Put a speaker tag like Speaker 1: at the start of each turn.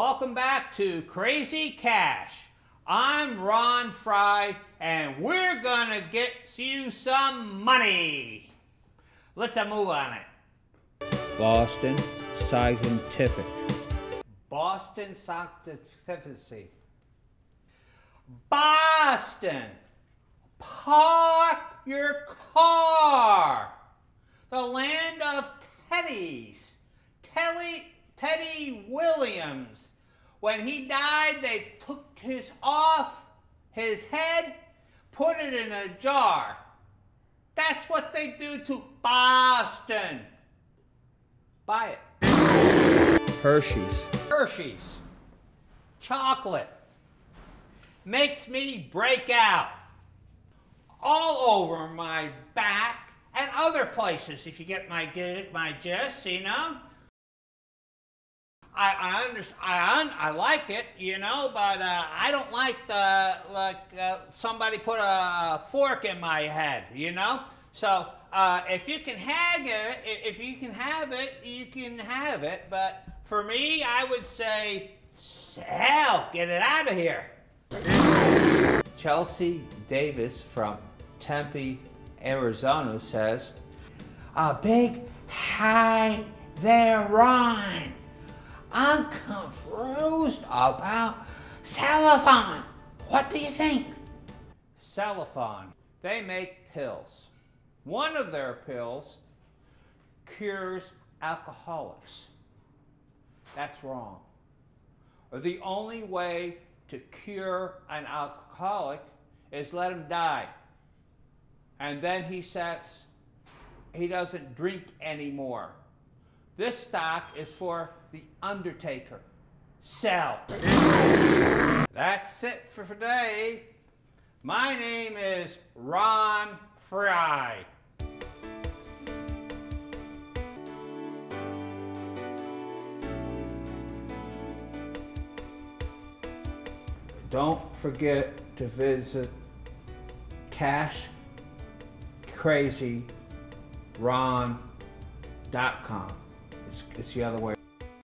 Speaker 1: welcome back to Crazy Cash. I'm Ron Frye, and we're gonna get you some money. Let's uh, move on it.
Speaker 2: Boston Scientific.
Speaker 1: Boston Scientific. Boston, park your car. The land of Teddy's. Teddy, Teddy Williams. When he died, they took his off his head, put it in a jar. That's what they do to Boston. Buy it.
Speaker 2: Hershey's.
Speaker 1: Hershey's. Chocolate. Makes me break out. All over my back and other places, if you get my, my gist, you know? I, I understand. I, I like it, you know, but uh, I don't like the like uh, somebody put a fork in my head, you know. So uh, if you can have it, if you can have it, you can have it. But for me, I would say, hell, get it out of here. Chelsea Davis from Tempe, Arizona says, "A big hi there, Ron." I'm confused about Cephalon. What do you think? Cephalon. They make pills. One of their pills cures alcoholics. That's wrong. The only way to cure an alcoholic is let him die. And then he says he doesn't drink anymore. This stock is for the Undertaker. Sell. That's it for today. My name is Ron Frye. Don't forget to visit cashcrazyron.com. It's, it's the other way.